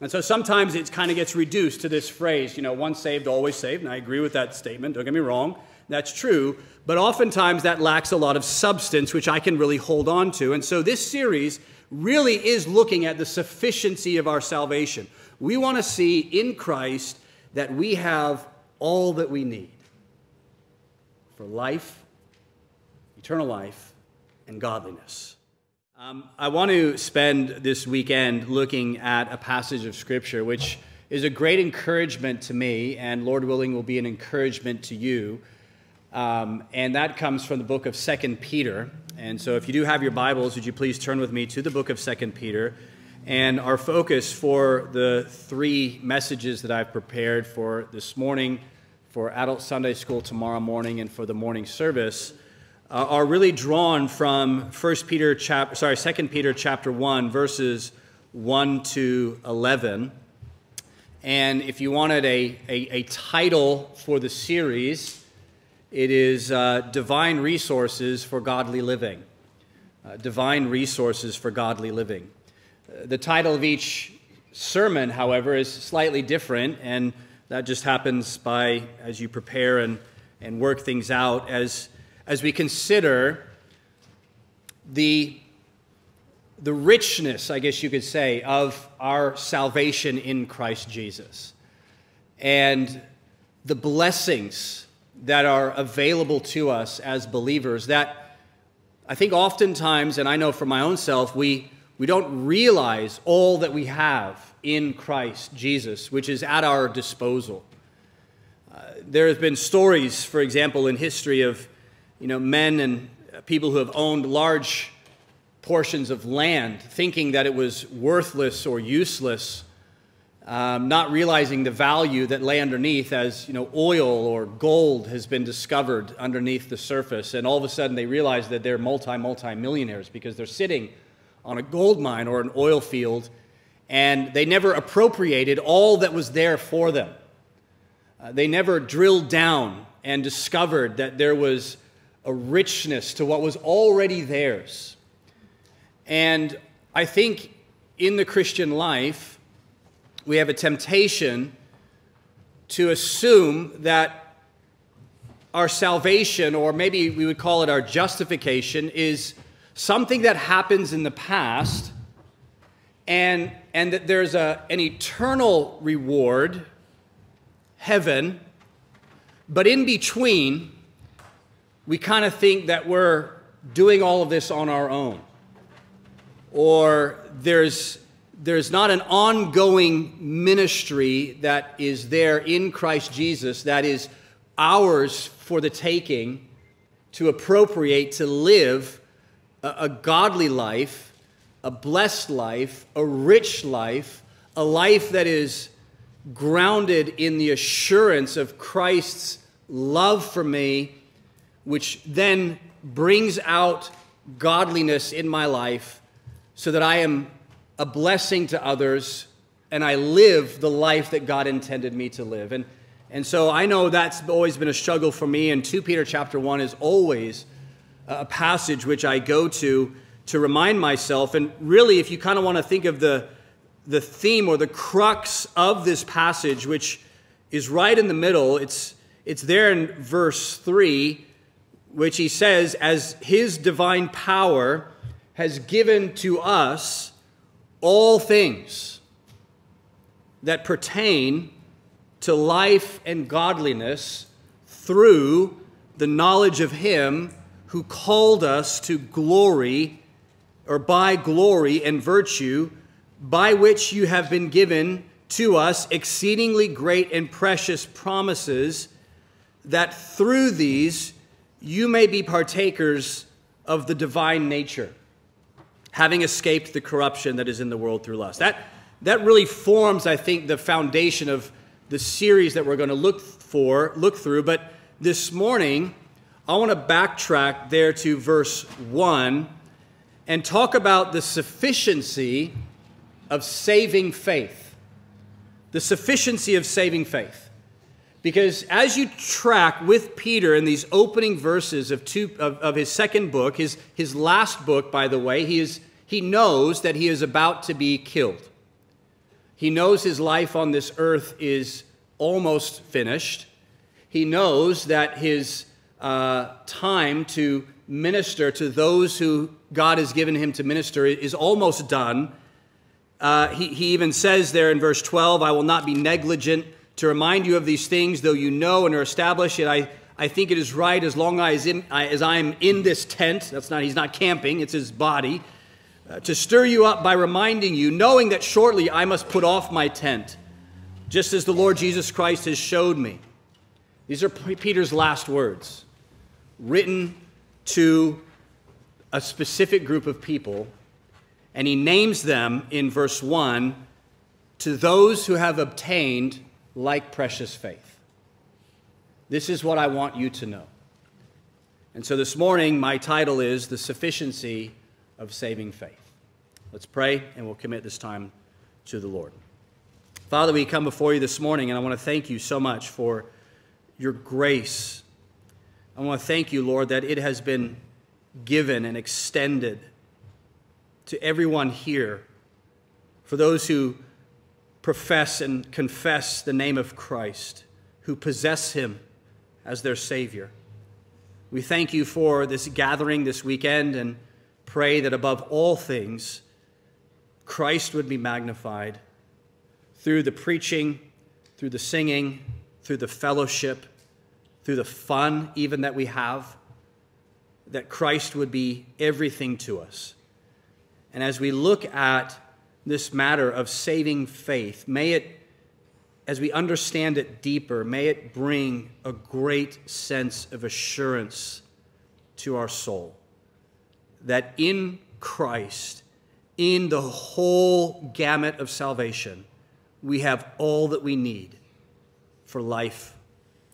And so sometimes it kind of gets reduced to this phrase, you know, once saved, always saved. And I agree with that statement, don't get me wrong. That's true. But oftentimes that lacks a lot of substance, which I can really hold on to. And so this series really is looking at the sufficiency of our salvation. We want to see in Christ that we have all that we need for life, eternal life, and godliness. Um, I want to spend this weekend looking at a passage of Scripture which is a great encouragement to me, and Lord willing, will be an encouragement to you. Um, and that comes from the book of Second Peter. And so, if you do have your Bibles, would you please turn with me to the book of Second Peter? And our focus for the three messages that I've prepared for this morning, for Adult Sunday School tomorrow morning, and for the morning service uh, are really drawn from 1 Peter chapter sorry 2 Peter chapter 1 verses 1 to 11 and if you wanted a, a, a title for the series it is uh, divine resources for godly living. Uh, divine resources for godly living. Uh, the title of each sermon however is slightly different and that just happens by as you prepare and, and work things out as as we consider the, the richness, I guess you could say, of our salvation in Christ Jesus and the blessings that are available to us as believers that I think oftentimes, and I know for my own self, we, we don't realize all that we have in Christ Jesus, which is at our disposal. Uh, there have been stories, for example, in history of you know, men and people who have owned large portions of land, thinking that it was worthless or useless, um, not realizing the value that lay underneath as you know, oil or gold has been discovered underneath the surface. And all of a sudden they realize that they're multi, multi millionaires because they're sitting on a gold mine or an oil field and they never appropriated all that was there for them. Uh, they never drilled down and discovered that there was a richness to what was already theirs. And I think in the Christian life, we have a temptation to assume that our salvation, or maybe we would call it our justification, is something that happens in the past and, and that there's a, an eternal reward, heaven, but in between, we kind of think that we're doing all of this on our own. Or there's, there's not an ongoing ministry that is there in Christ Jesus that is ours for the taking to appropriate, to live a, a godly life, a blessed life, a rich life, a life that is grounded in the assurance of Christ's love for me which then brings out godliness in my life so that I am a blessing to others and I live the life that God intended me to live. And, and so I know that's always been a struggle for me, and 2 Peter chapter 1 is always a passage which I go to to remind myself. And really, if you kind of want to think of the, the theme or the crux of this passage, which is right in the middle, it's, it's there in verse 3 which he says, as his divine power has given to us all things that pertain to life and godliness through the knowledge of him who called us to glory or by glory and virtue by which you have been given to us exceedingly great and precious promises that through these you may be partakers of the divine nature, having escaped the corruption that is in the world through lust. That, that really forms, I think, the foundation of the series that we're going to look for, look through. But this morning, I want to backtrack there to verse 1 and talk about the sufficiency of saving faith. The sufficiency of saving faith. Because as you track with Peter in these opening verses of, two, of, of, his second book, his, his last book, by the way, he, is, he knows that he is about to be killed. He knows his life on this earth is almost finished. He knows that his uh, time to minister to those who God has given him to minister is almost done. Uh, he, he even says there in verse 12, I will not be negligent to remind you of these things, though you know and are established, yet I, I think it is right as long as, in, as I am in this tent, that's not, he's not camping, it's his body, uh, to stir you up by reminding you, knowing that shortly I must put off my tent, just as the Lord Jesus Christ has showed me. These are Peter's last words, written to a specific group of people, and he names them in verse 1 to those who have obtained like precious faith. This is what I want you to know. And so this morning, my title is The Sufficiency of Saving Faith. Let's pray, and we'll commit this time to the Lord. Father, we come before you this morning, and I want to thank you so much for your grace. I want to thank you, Lord, that it has been given and extended to everyone here, for those who profess and confess the name of Christ, who possess him as their Savior. We thank you for this gathering this weekend and pray that above all things, Christ would be magnified through the preaching, through the singing, through the fellowship, through the fun even that we have that Christ would be everything to us. And as we look at this matter of saving faith, may it, as we understand it deeper, may it bring a great sense of assurance to our soul that in Christ, in the whole gamut of salvation, we have all that we need for life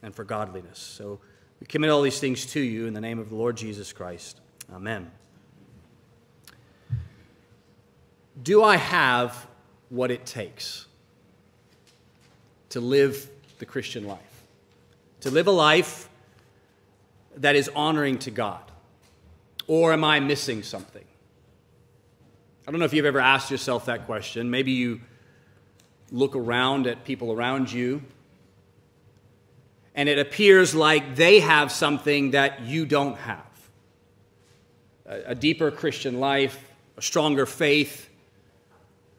and for godliness. So, we commit all these things to you in the name of the Lord Jesus Christ. Amen. Do I have what it takes to live the Christian life? To live a life that is honoring to God? Or am I missing something? I don't know if you've ever asked yourself that question. Maybe you look around at people around you and it appears like they have something that you don't have a, deeper Christian life, a stronger faith,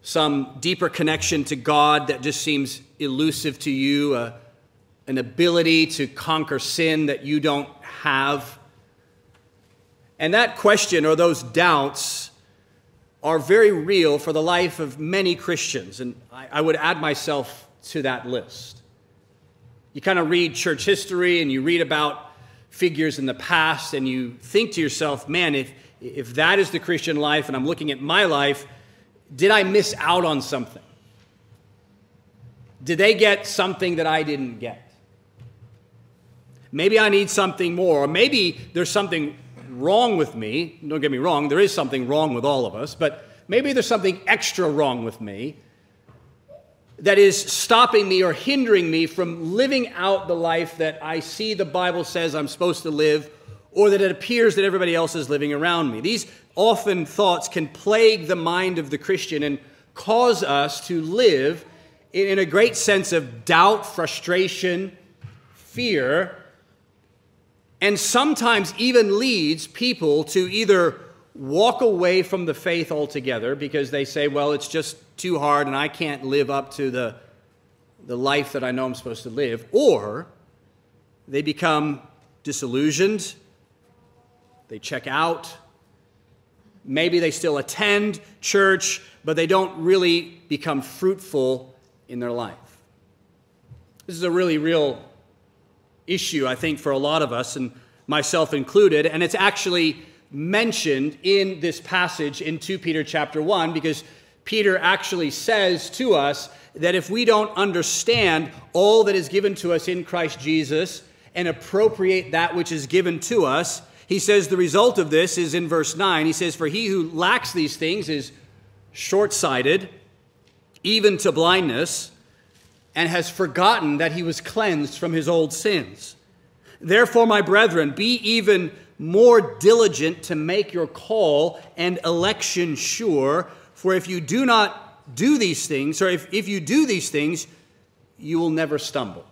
some deeper connection to God that just seems elusive to you, a, an ability to conquer sin that you don't have. And that question or those doubts are very real for the life of many Christians. And I, I would add myself to that list you kind of read church history and you read about figures in the past and you think to yourself, man, if, if that is the Christian life and I'm looking at my life, did I miss out on something? Did they get something that I didn't get? Maybe I need something more, or maybe there's something wrong with me. Don't get me wrong, there is something wrong with all of us, but maybe there's something extra wrong with me that is stopping me or hindering me from living out the life that I see the Bible says I'm supposed to live, or that it appears that everybody else is living around me. These often thoughts can plague the mind of the Christian and cause us to live in a great sense of doubt, frustration, fear, and sometimes even leads people to either walk away from the faith altogether because they say, well, it's just too hard and I can't live up to the, the life that I know I'm supposed to live, or they become disillusioned, they check out. Maybe they still attend church, but they don't really become fruitful in their life. This is a really real issue, I think, for a lot of us, and myself included, and it's actually mentioned in this passage in 2 Peter chapter 1 because Peter actually says to us that if we don't understand all that is given to us in Christ Jesus and appropriate that which is given to us, he says the result of this is in verse 9. He says, For he who lacks these things is short sighted, even to blindness, and has forgotten that he was cleansed from his old sins. Therefore, my brethren, be even more diligent to make your call and election sure. For if you do not do these things, or if, if you do these things, you will never stumble.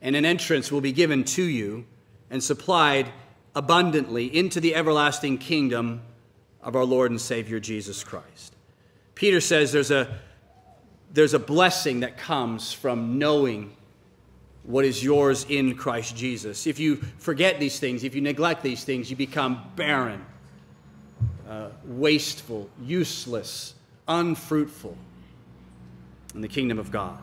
And an entrance will be given to you and supplied abundantly into the everlasting kingdom of our Lord and Savior Jesus Christ. Peter says there's a, there's a blessing that comes from knowing what is yours in Christ Jesus. If you forget these things, if you neglect these things, you become barren, uh, wasteful, useless, unfruitful in the kingdom of God.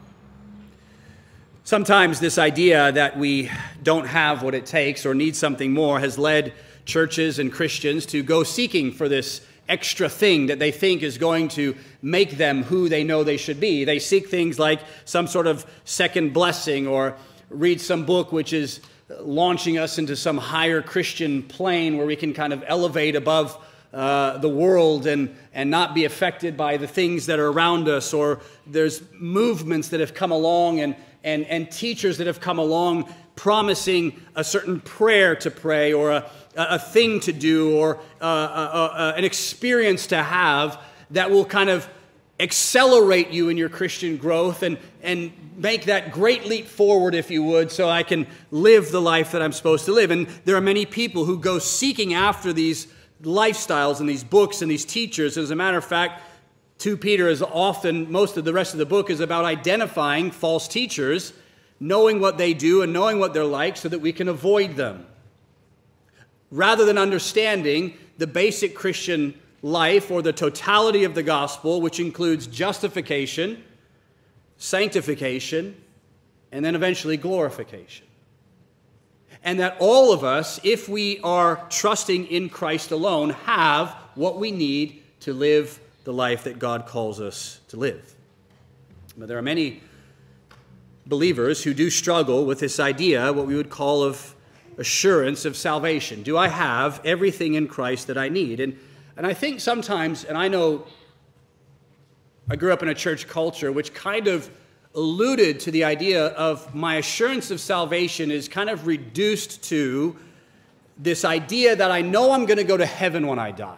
Sometimes this idea that we don't have what it takes or need something more has led churches and Christians to go seeking for this extra thing that they think is going to make them who they know they should be. They seek things like some sort of second blessing or read some book which is launching us into some higher Christian plane where we can kind of elevate above uh, the world and, and not be affected by the things that are around us. Or there's movements that have come along and and, and teachers that have come along promising a certain prayer to pray or a, a thing to do or uh, uh, uh, an experience to have that will kind of accelerate you in your Christian growth and, and make that great leap forward, if you would, so I can live the life that I'm supposed to live. And there are many people who go seeking after these lifestyles and these books and these teachers. As a matter of fact, 2 Peter is often, most of the rest of the book is about identifying false teachers, knowing what they do and knowing what they're like so that we can avoid them. Rather than understanding the basic Christian life or the totality of the gospel, which includes justification, sanctification, and then eventually glorification. And that all of us, if we are trusting in Christ alone, have what we need to live the life that God calls us to live. But there are many believers who do struggle with this idea, what we would call of assurance of salvation. Do I have everything in Christ that I need? And, and I think sometimes, and I know I grew up in a church culture which kind of alluded to the idea of my assurance of salvation is kind of reduced to this idea that I know I'm going to go to heaven when I die.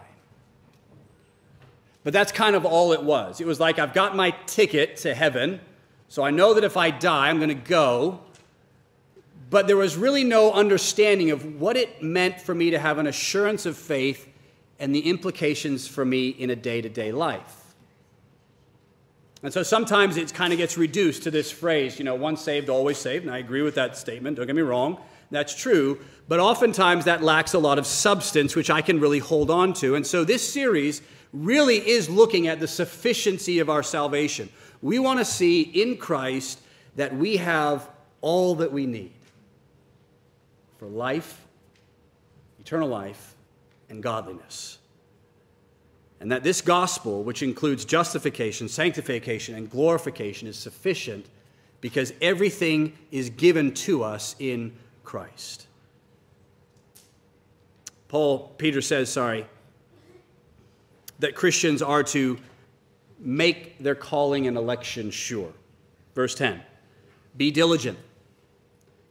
But that's kind of all it was. It was like, I've got my ticket to heaven, so I know that if I die, I'm going to go. But there was really no understanding of what it meant for me to have an assurance of faith and the implications for me in a day to day life. And so sometimes it kind of gets reduced to this phrase, you know, once saved, always saved. And I agree with that statement, don't get me wrong. That's true. But oftentimes that lacks a lot of substance, which I can really hold on to. And so this series really is looking at the sufficiency of our salvation. We want to see in Christ that we have all that we need for life, eternal life, and godliness. And that this gospel, which includes justification, sanctification, and glorification, is sufficient because everything is given to us in Christ. Paul, Peter says, sorry, that Christians are to make their calling and election sure. Verse 10 Be diligent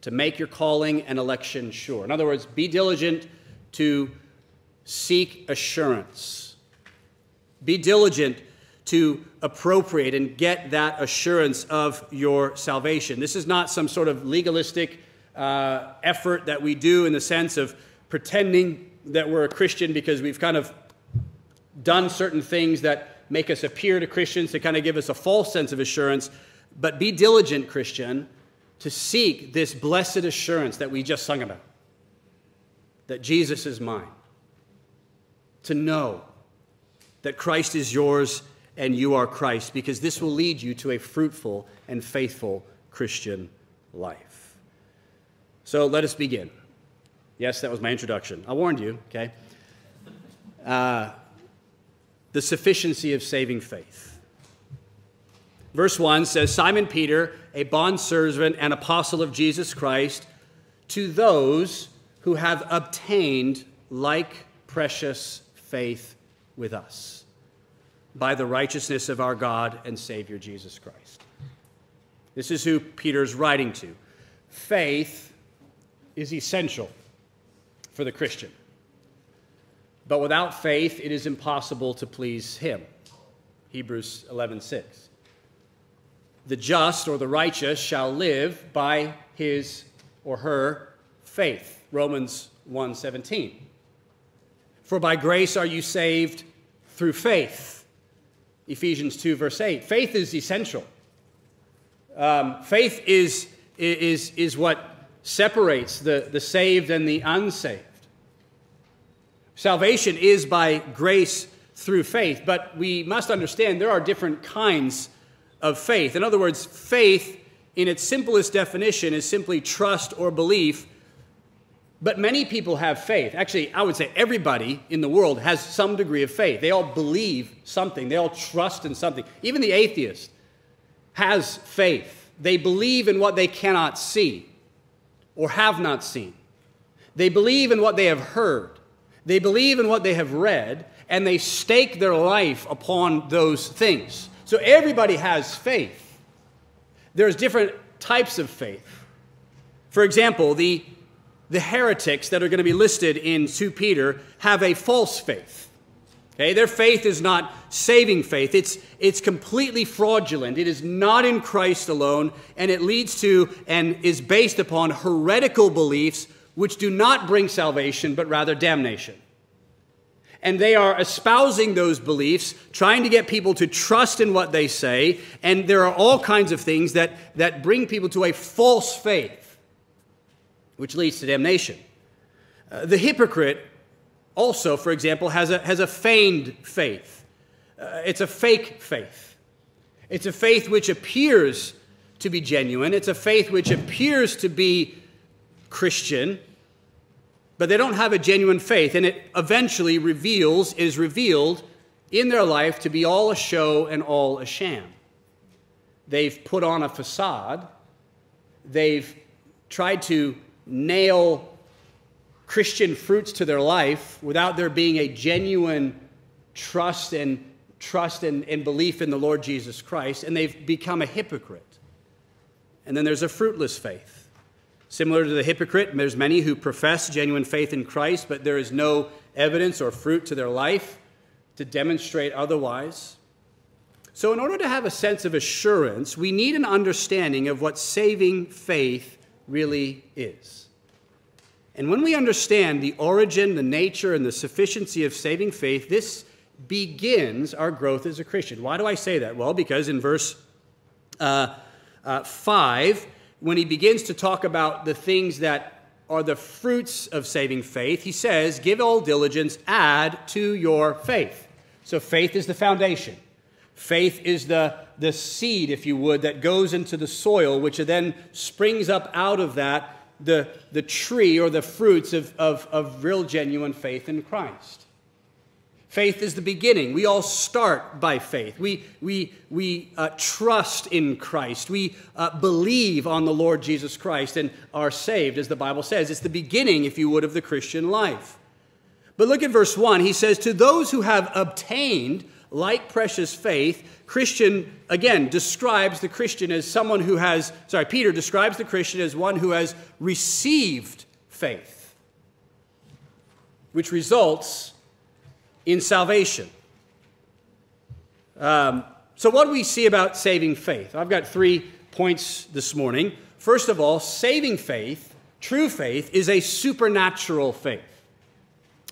to make your calling and election sure. In other words, be diligent to seek assurance. Be diligent to appropriate and get that assurance of your salvation. This is not some sort of legalistic uh, effort that we do in the sense of pretending that we're a Christian because we've kind of done certain things that make us appear to Christians to kind of give us a false sense of assurance. But be diligent, Christian, to seek this blessed assurance that we just sung about that Jesus is mine. To know that Christ is yours and you are Christ, because this will lead you to a fruitful and faithful Christian life. So let us begin. Yes, that was my introduction. I warned you, okay? Uh, the sufficiency of saving faith. Verse 1 says Simon Peter, a bondservant and apostle of Jesus Christ, to those who have obtained like precious faith with us by the righteousness of our God and Savior Jesus Christ. This is who Peter's writing to. Faith is essential for the Christian. But without faith, it is impossible to please Him. Hebrews 11:6. The just or the righteous shall live by his or her faith. Romans 1:17. For by grace are you saved through faith. Ephesians 2, verse 8. Faith is essential. Um, faith is, is, is what separates the, the saved and the unsaved. Salvation is by grace through faith, but we must understand there are different kinds of faith. In other words, faith, in its simplest definition, is simply trust or belief. But many people have faith. Actually, I would say everybody in the world has some degree of faith. They all believe something, they all trust in something. Even the atheist has faith. They believe in what they cannot see or have not seen. They believe in what they have heard. They believe in what they have read, and they stake their life upon those things. So everybody has faith. There's different types of faith. For example, the, the heretics that are going to be listed in 2 Peter have a false faith. Okay, their faith is not saving faith. It's, it's completely fraudulent. It is not in Christ alone, and it leads to and is based upon heretical beliefs which do not bring salvation, but rather damnation. And they are espousing those beliefs, trying to get people to trust in what they say, and there are all kinds of things that, that bring people to a false faith, which leads to damnation. Uh, the hypocrite also, for example, has a, has a feigned faith. Uh, it's a fake faith. It's a faith which appears to be genuine. It's a faith which appears to be Christian, but they don't have a genuine faith. And it eventually reveals, is revealed in their life to be all a show and all a sham. They've put on a facade. They've tried to nail Christian fruits to their life without there being a genuine trust and trust and, and belief in the Lord Jesus Christ, and they've become a hypocrite. And then there's a fruitless faith. Similar to the hypocrite, there's many who profess genuine faith in Christ, but there is no evidence or fruit to their life to demonstrate otherwise. So, in order to have a sense of assurance, we need an understanding of what saving faith really is. And when we understand the origin, the nature, and the sufficiency of saving faith, this begins our growth as a Christian. Why do I say that? Well, because in verse uh, uh, 5, when he begins to talk about the things that are the fruits of saving faith, he says, Give all diligence, add to your faith. So faith is the foundation. Faith is the, the seed, if you would, that goes into the soil, which then springs up out of that the, the tree or the fruits of, of, of real, genuine faith in Christ. Faith is the beginning. We all start by faith. We, we, we uh, trust in Christ. We uh, believe on the Lord Jesus Christ and are saved, as the Bible says. It's the beginning, if you would, of the Christian life. But look at verse 1. He says, To those who have obtained like precious faith, Christian, again, describes the Christian as someone who has, sorry, Peter describes the Christian as one who has received faith, which results in salvation. Um, so, what do we see about saving faith? I've got three points this morning. First of all, saving faith, true faith, is a supernatural faith.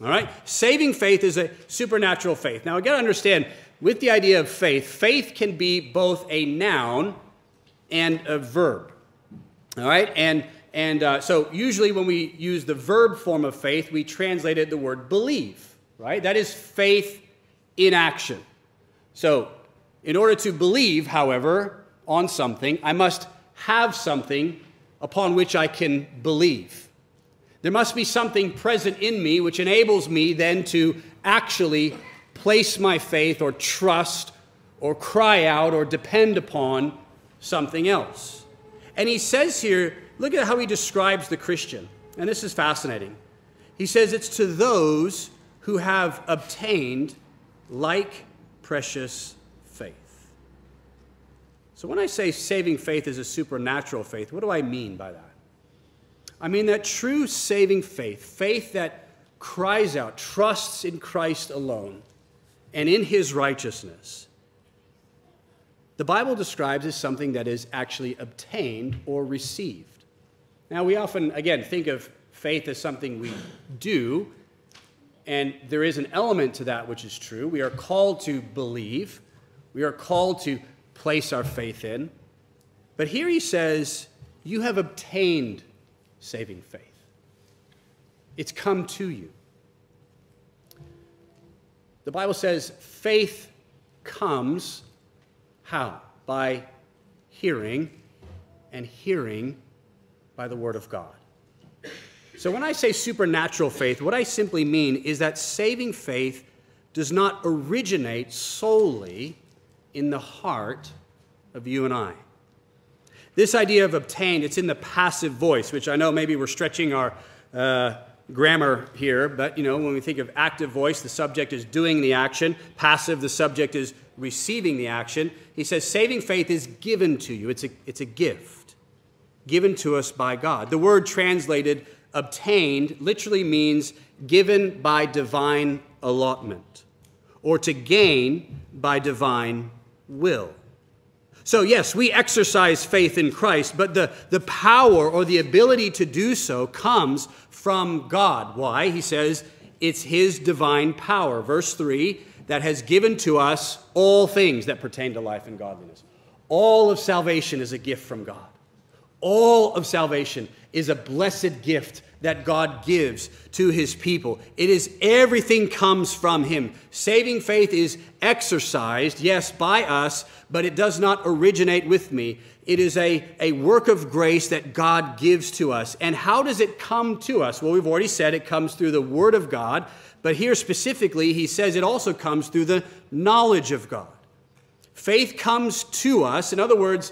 All right? Saving faith is a supernatural faith. Now, I got to understand with the idea of faith, faith can be both a noun and a verb. All right? And, and uh, so usually when we use the verb form of faith, we translated the word believe, right? That is faith in action. So in order to believe, however, on something, I must have something upon which I can believe. There must be something present in me which enables me then to actually place my faith or trust or cry out or depend upon something else. And he says here, look at how he describes the Christian. And this is fascinating. He says it's to those who have obtained like precious faith. So when I say saving faith is a supernatural faith, what do I mean by that? I mean that true saving faith, faith that cries out, trusts in Christ alone, and in his righteousness the Bible describes as something that is actually obtained or received. Now, we often, again, think of faith as something we do, and there is an element to that which is true. We are called to believe, we are called to place our faith in. But here he says, You have obtained saving faith, it's come to you. The Bible says faith comes how? By hearing, and hearing by the Word of God. So when I say supernatural faith, what I simply mean is that saving faith does not originate solely in the heart of you and I. This idea of obtained, it's in the passive voice, which I know maybe we're stretching our uh, grammar here, but you know, when we think of active voice, the subject is doing the action. Passive, the subject is receiving the action. He says saving faith is given to you. It's a, it's a gift given to us by God. The word translated obtained literally means given by divine allotment or to gain by divine will. So, yes, we exercise faith in Christ, but the, the power or the ability to do so comes from God. Why? He says it's His divine power. Verse 3 that has given to us all things that pertain to life and godliness. All of salvation is a gift from God. All of salvation is a blessed gift that God gives to his people. It is everything comes from him. Saving faith is exercised, yes, by us, but it does not originate with me. It is a, a work of grace that God gives to us. And how does it come to us? Well, we've already said it comes through the Word of God, but here specifically, he says it also comes through the knowledge of God. Faith comes to us. In other words,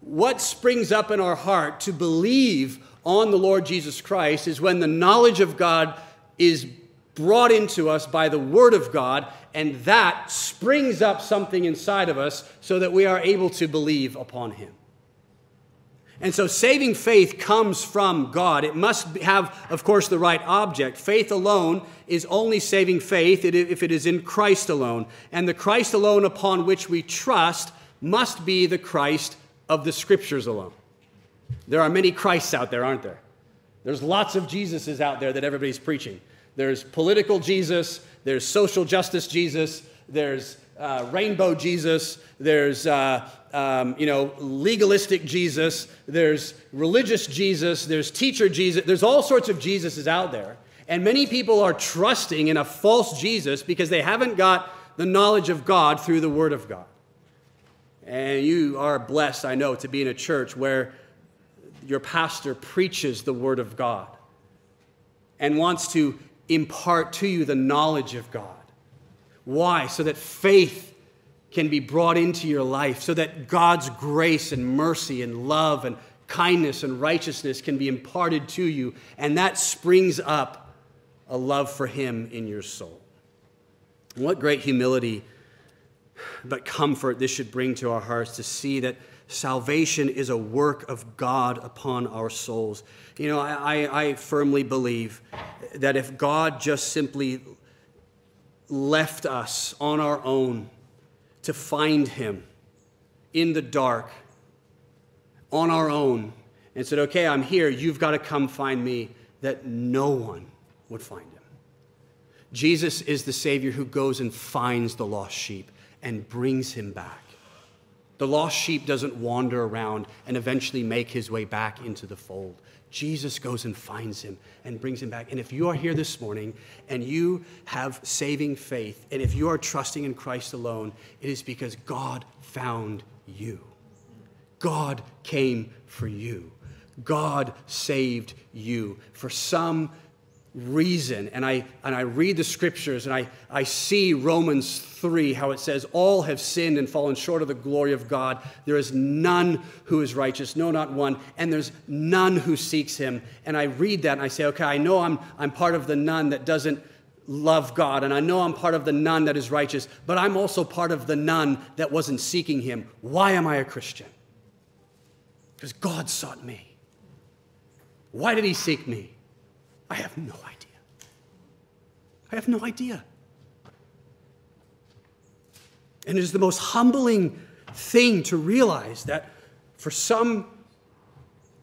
what springs up in our heart to believe on the Lord Jesus Christ is when the knowledge of God is brought into us by the Word of God, and that springs up something inside of us so that we are able to believe upon Him. And so saving faith comes from God. It must have, of course, the right object. Faith alone is only saving faith if it is in Christ alone. And the Christ alone upon which we trust must be the Christ of the Scriptures alone. There are many Christs out there, aren't there? There's lots of Jesuses out there that everybody's preaching. There's political Jesus, there's social justice Jesus, there's uh, rainbow Jesus, there's uh, um, you know legalistic Jesus, there's religious Jesus, there's teacher Jesus, there's all sorts of Jesuses out there. And many people are trusting in a false Jesus because they haven't got the knowledge of God through the Word of God. And you are blessed, I know, to be in a church where your pastor preaches the Word of God and wants to impart to you the knowledge of God. Why? So that faith can be brought into your life, so that God's grace and mercy and love and kindness and righteousness can be imparted to you, and that springs up a love for Him in your soul. What great humility, but comfort this should bring to our hearts to see that salvation is a work of God upon our souls. You know, I, I, firmly believe that if God just simply left us on our own to find Him in the dark, on our own, and said, Okay, I'm here, you've got to come find me, that no one would find Him. Jesus is the Savior who goes and finds the lost sheep and brings him back. The lost sheep doesn't wander around and eventually make his way back into the fold. Jesus goes and finds him and brings him back. And if you are here this morning and you have saving faith, and if you are trusting in Christ alone, it is because God found you. God came for you. God saved you. For some reason. And I, and I read the scriptures and I, I see Romans 3, how it says, All have sinned and fallen short of the glory of God. There is none who is righteous, no, not one. And there's none who seeks him. And I read that and I say, Okay, I know I'm, I'm part of the none that doesn't love God. And I know I'm part of the none that is righteous, but I'm also part of the none that wasn't seeking him. Why am I a Christian? Because God sought me. Why did he seek me? I have no idea. I have no idea. And it is the most humbling thing to realize that for some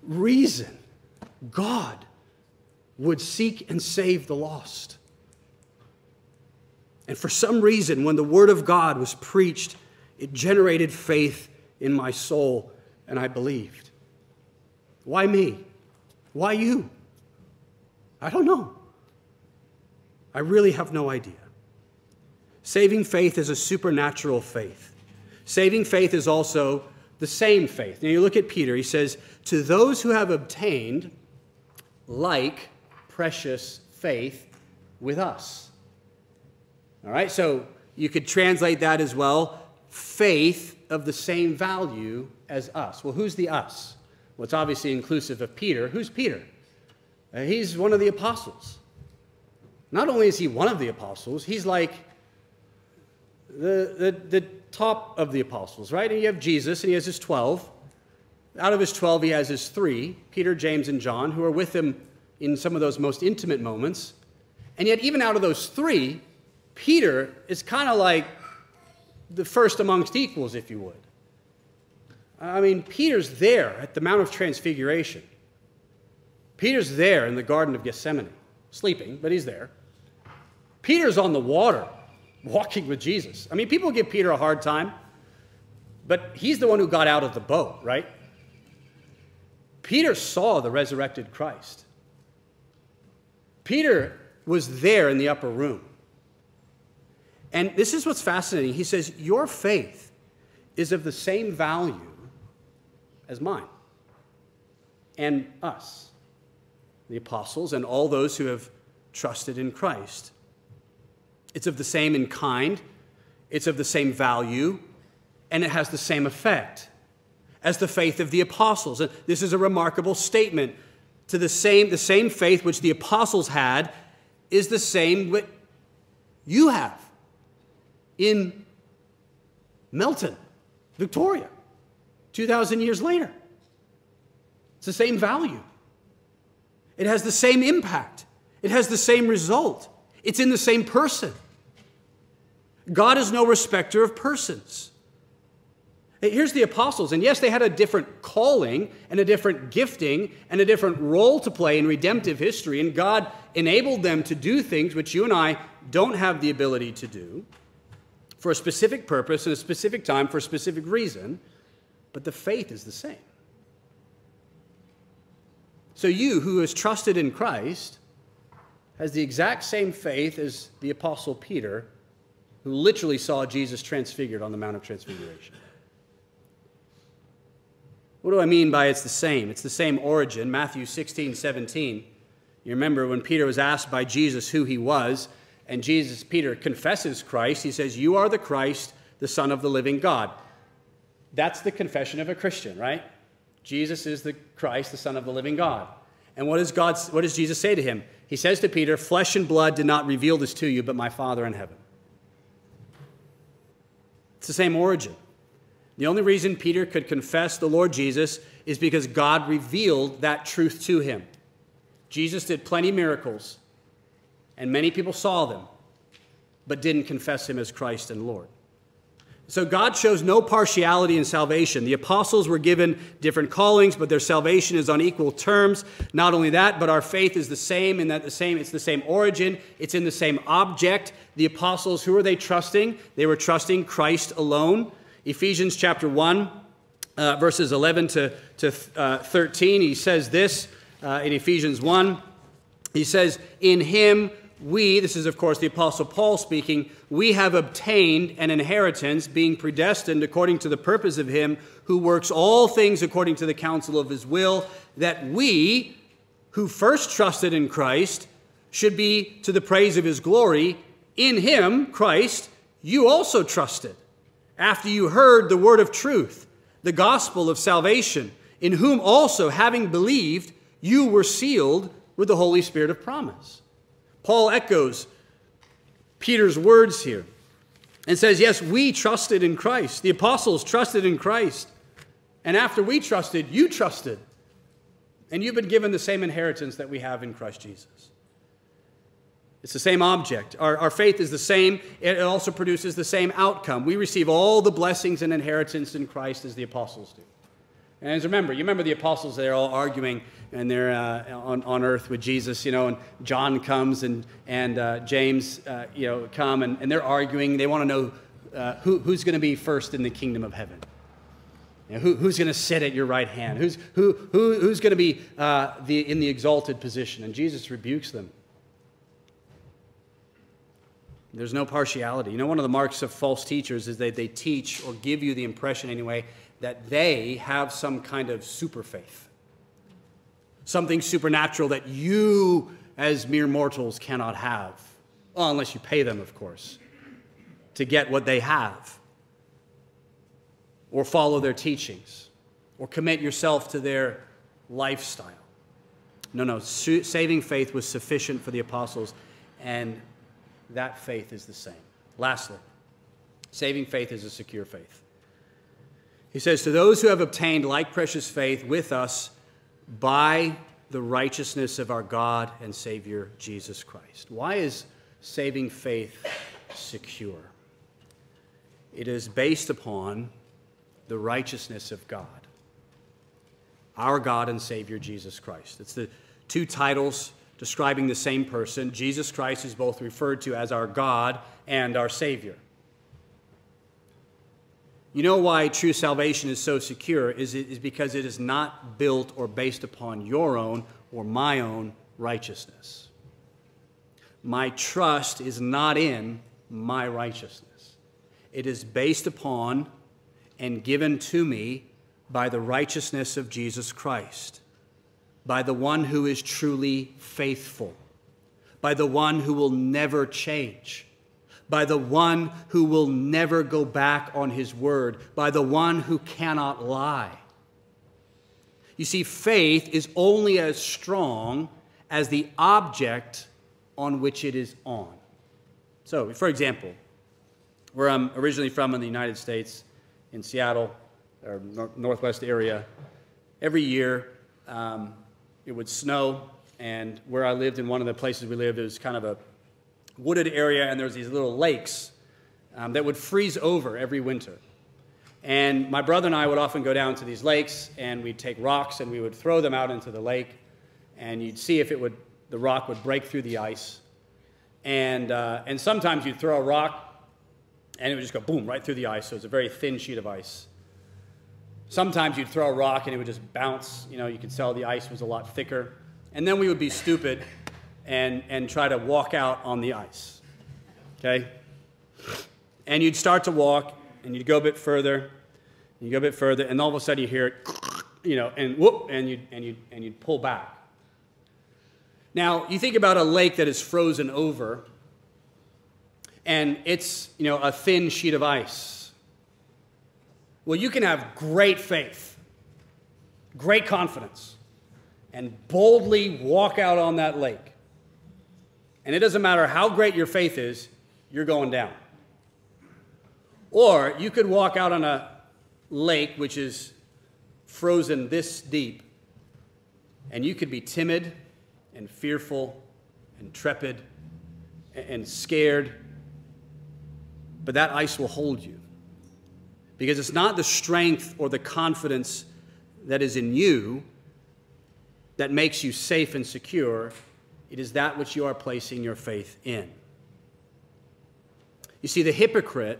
reason, God would seek and save the lost. And for some reason, when the Word of God was preached, it generated faith in my soul, and I believed. Why me? Why you? I don't know. I really have no idea. Saving faith is a supernatural faith. Saving faith is also the same faith. Now you look at Peter, he says, To those who have obtained like precious faith with us. All right, so you could translate that as well faith of the same value as us. Well, who's the us? Well, it's obviously inclusive of Peter. Who's Peter? Uh, he's one of the apostles. Not only is he one of the apostles, he's like the, the, the top of the apostles, right? And you have Jesus, and he has his 12. Out of his 12, he has his three Peter, James, and John, who are with him in some of those most intimate moments. And yet, even out of those three, Peter is kind of like the first amongst equals, if you would. I mean, Peter's there at the Mount of Transfiguration. Peter's there in the Garden of Gethsemane, sleeping, but he's there. Peter's on the water, walking with Jesus. I mean, people give Peter a hard time, but he's the one who got out of the boat, right? Peter saw the resurrected Christ. Peter was there in the upper room. And this is what's fascinating. He says, Your faith is of the same value as mine and us, the apostles, and all those who have trusted in Christ. It's of the same in kind, it's of the same value, and it has the same effect as the faith of the apostles. And this is a remarkable statement. To the same, the same faith which the apostles had is the same what you have in Melton, Victoria, 2,000 years later. It's the same value. It has the same impact. It has the same result. It's in the same person. God is no respecter of persons. Here's the apostles, and yes, they had a different calling and a different gifting and a different role to play in redemptive history, and God enabled them to do things which you and I don't have the ability to do for a specific purpose and a specific time for a specific reason, but the faith is the same. So you who has trusted in Christ has the exact same faith as the apostle Peter who literally saw Jesus transfigured on the Mount of Transfiguration. What do I mean by it's the same? It's the same origin. Matthew 16, 17. You remember when Peter was asked by Jesus who he was, and Jesus, Peter confesses Christ. He says, You are the Christ, the Son of the living God. That's the confession of a Christian, right? Jesus is the Christ, the Son of the living God. And what does, God, what does Jesus say to him? He says to Peter, Flesh and blood did not reveal this to you, but my Father in heaven. It's the same origin. The only reason Peter could confess the Lord Jesus is because God revealed that truth to him. Jesus did plenty miracles, and many people saw them, but didn't confess him as Christ and Lord. So God shows no partiality in salvation. The apostles were given different callings, but their salvation is on equal terms. Not only that, but our faith is the same in that the same it's the same origin, it's in the same object. The apostles, who are they trusting? They were trusting Christ alone. Ephesians chapter 1, uh, verses 11 to, to uh, 13, he says this uh, in Ephesians 1. He says, In him we, this is of course the Apostle Paul speaking, we have obtained an inheritance, being predestined according to the purpose of Him who works all things according to the counsel of His will, that we, who first trusted in Christ, should be to the praise of His glory. In Him, Christ, you also trusted, after you heard the word of truth, the gospel of salvation, in whom also, having believed, you were sealed with the Holy Spirit of promise Paul echoes Peter's words here and says, Yes, we trusted in Christ. The apostles trusted in Christ. And after we trusted, you trusted. And you've been given the same inheritance that we have in Christ Jesus. It's the same object. Our, our faith is the same. It also produces the same outcome. We receive all the blessings and inheritance in Christ as the apostles do. And as remember, you remember the apostles, they're all arguing and they're uh, on, on earth with Jesus, you know, and John comes and, and uh, James, uh, you know, come and, and they're arguing. They want to know uh, who, who's going to be first in the kingdom of heaven. You know, who, who's going to sit at your right hand? Who's, who, who, who's going to be uh, the, in the exalted position? And Jesus rebukes them. There's no partiality. You know, one of the marks of false teachers is that they teach or give you the impression, anyway, that they have some kind of super faith, something supernatural that you, as mere mortals, cannot have. Well, unless you pay them, of course, to get what they have, or follow their teachings, or commit yourself to their lifestyle. No, no, saving faith was sufficient for the apostles, and that faith is the same. Lastly, saving faith is a secure faith. He says, To those who have obtained like precious faith with us by the righteousness of our God and Savior Jesus Christ. Why is saving faith secure? It is based upon the righteousness of God, our God and Savior Jesus Christ. It's the two titles describing the same person. Jesus Christ is both referred to as our God and our Savior. You know why true salvation is so secure is, is because it is not built or based upon your own or my own righteousness. My trust is not in my righteousness. It is based upon and given to me by the righteousness of Jesus Christ by the one who is truly faithful, by the one who will never change, by the one who will never go back on his word, by the one who cannot lie. You see, faith is only as strong as the object on which it is on. So, for example, where I'm originally from in the United States, in Seattle, or Northwest area, every year um, it would snow, and where I lived in one of the places we lived, it was kind of a wooded area, and there was these little lakes um, that would freeze over every winter. And my brother and I would often go down to these lakes, and we'd take rocks and we would throw them out into the lake, and you'd see if it would, the rock would break through the ice. And, uh, and sometimes you'd throw a rock, and it would just go boom right through the ice. So it's a very thin sheet of ice. Sometimes you'd throw a rock and it would just bounce. You know, you could tell the ice was a lot thicker. And then we would be stupid and, and try to walk out on the ice. Okay? And you'd start to walk and you'd go a bit further, you go a bit further, and all of a sudden you hear it, you know, and whoop, and you'd, and you'd, and you'd pull back. Now, you think about a lake that is frozen over, and it's, you know, a thin sheet of ice well, you can have great faith, great confidence, and boldly walk out on that lake. And it doesn't matter how great your faith is, you're going down. Or you could walk out on a lake which is frozen this deep, and you could be timid and fearful and trepid and scared, but that ice will hold you. Because it's not the strength or the confidence that is in you that makes you safe and secure, it is that which you are placing your faith in. You see, the hypocrite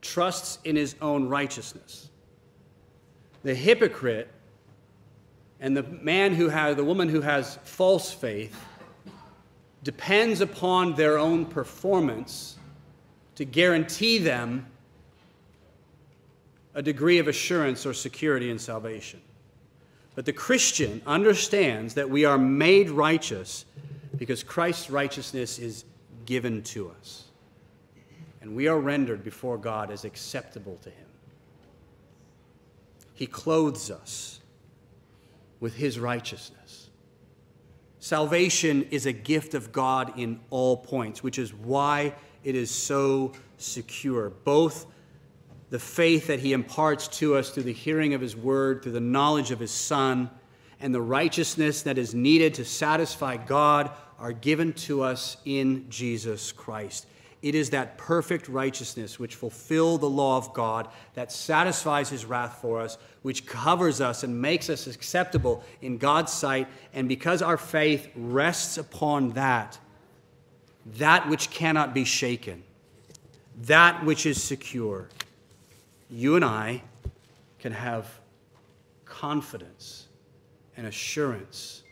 trusts in his own righteousness. The hypocrite and the man who has, the woman who has false faith depends upon their own performance to guarantee them a degree of assurance or security in salvation. But the Christian understands that we are made righteous because Christ's righteousness is given to us. And we are rendered before God as acceptable to Him. He clothes us with His righteousness. Salvation is a gift of God in all points, which is why it is so secure, both the faith that he imparts to us through the hearing of his word, through the knowledge of his son, and the righteousness that is needed to satisfy God are given to us in Jesus Christ. It is that perfect righteousness which fulfill the law of God, that satisfies his wrath for us, which covers us and makes us acceptable in God's sight. And because our faith rests upon that, that which cannot be shaken, that which is secure, you and I can have confidence and assurance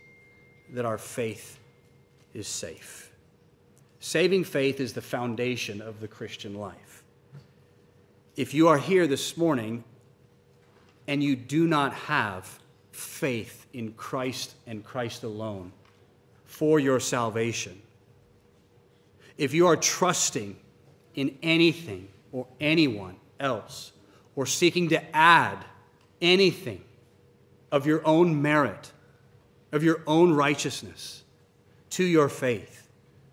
that our faith is safe. Saving faith is the foundation of the Christian life. If you are here this morning and you do not have faith in Christ and Christ alone for your salvation, if you are trusting in anything or anyone else, or seeking to add anything of your own merit, of your own righteousness to your faith,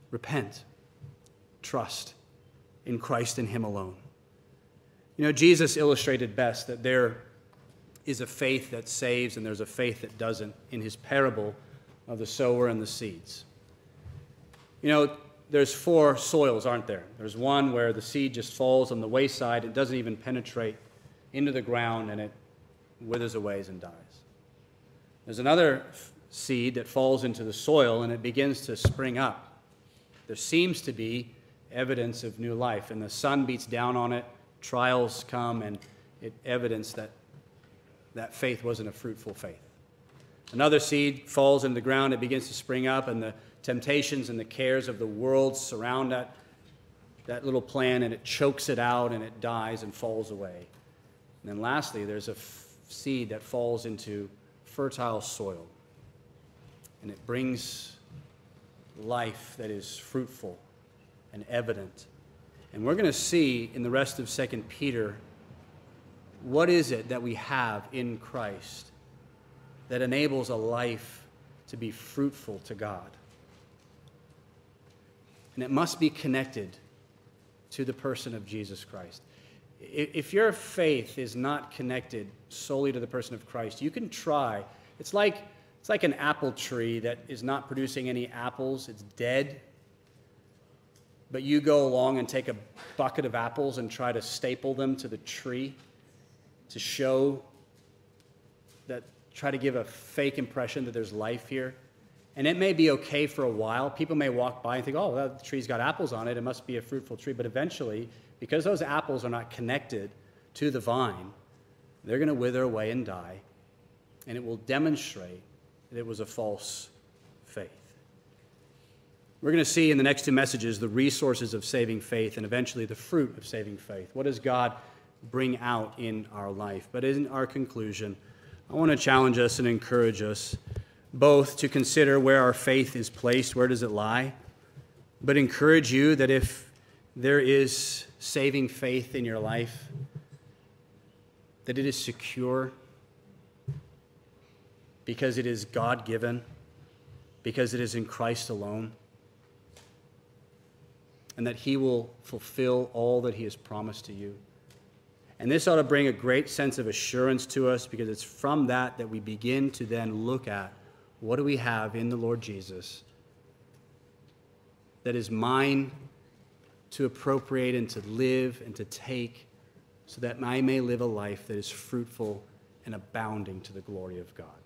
repent, trust in Christ and Him alone. You know, Jesus illustrated best that there is a faith that saves and there's a faith that doesn't in his parable of the sower and the seeds. You know, there's four soils, aren't there? There's one where the seed just falls on the wayside, it doesn't even penetrate into the ground, and it withers away and dies. There's another seed that falls into the soil and it begins to spring up. There seems to be evidence of new life, and the sun beats down on it, trials come, and it evidence that that faith wasn't a fruitful faith. Another seed falls into the ground, it begins to spring up, and the temptations and the cares of the world surround that, that little plant, and it chokes it out, and it dies and falls away. And then lastly, there's a seed that falls into fertile soil, and it brings life that is fruitful and evident. And we're going to see in the rest of 2 Peter what is it that we have in Christ that enables a life to be fruitful to God and it must be connected to the person of Jesus Christ. If your faith is not connected solely to the person of Christ, you can try. It's like, it's like an apple tree that is not producing any apples, it's dead. But you go along and take a bucket of apples and try to staple them to the tree to show that, try to give a fake impression that there's life here. And it may be okay for a while. People may walk by and think, oh, that tree's got apples on it. It must be a fruitful tree. But eventually, because those apples are not connected to the vine, they're going to wither away and die. And it will demonstrate that it was a false faith. We're going to see in the next two messages the resources of saving faith and eventually the fruit of saving faith. What does God bring out in our life? But in our conclusion, I want to challenge us and encourage us both to consider where our faith is placed, where does it lie, but encourage you that if there is saving faith in your life, that it is secure because it is God given, because it is in Christ alone, and that He will fulfill all that He has promised to you. And this ought to bring a great sense of assurance to us because it's from that that we begin to then look at what do we have in the Lord Jesus that is mine to appropriate and to live and to take so that I may live a life that is fruitful and abounding to the glory of God?